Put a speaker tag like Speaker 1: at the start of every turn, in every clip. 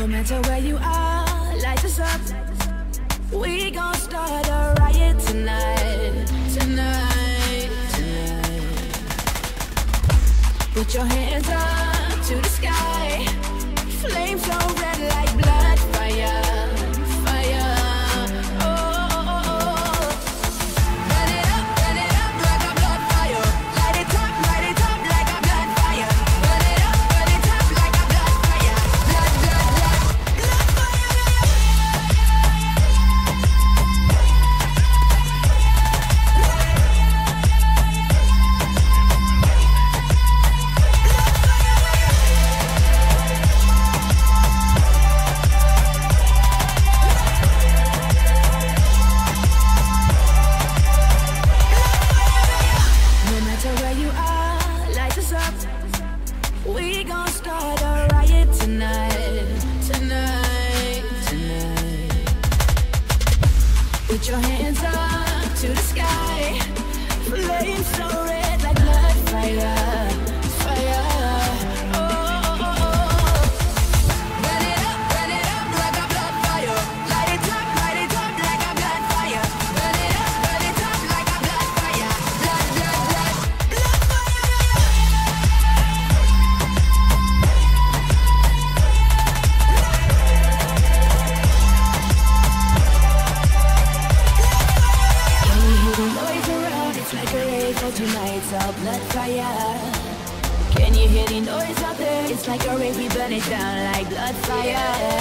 Speaker 1: No matter where you are, light us up. We gon' start a riot tonight, tonight, tonight. Put your hands up to the sky. Flames so red light. We gon' start a riot tonight, tonight, tonight. Put your hands up to the sky, flames so red like blood fire. not fire. Can you hear the noise out there? It's like a rainbow burning down like blood fire.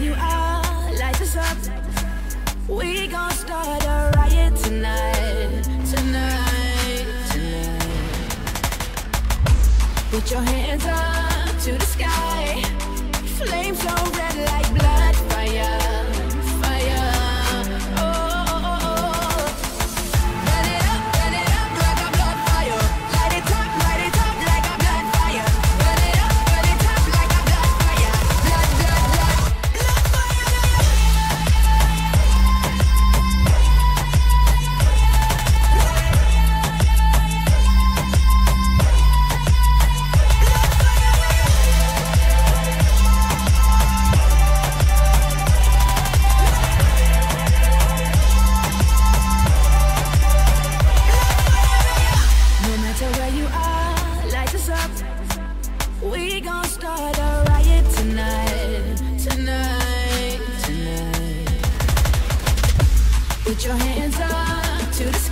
Speaker 1: when you are, light us up. We gon' start a riot tonight, tonight, tonight. Put your hands up to the sky, flames so red like. Put your hands up to the sky.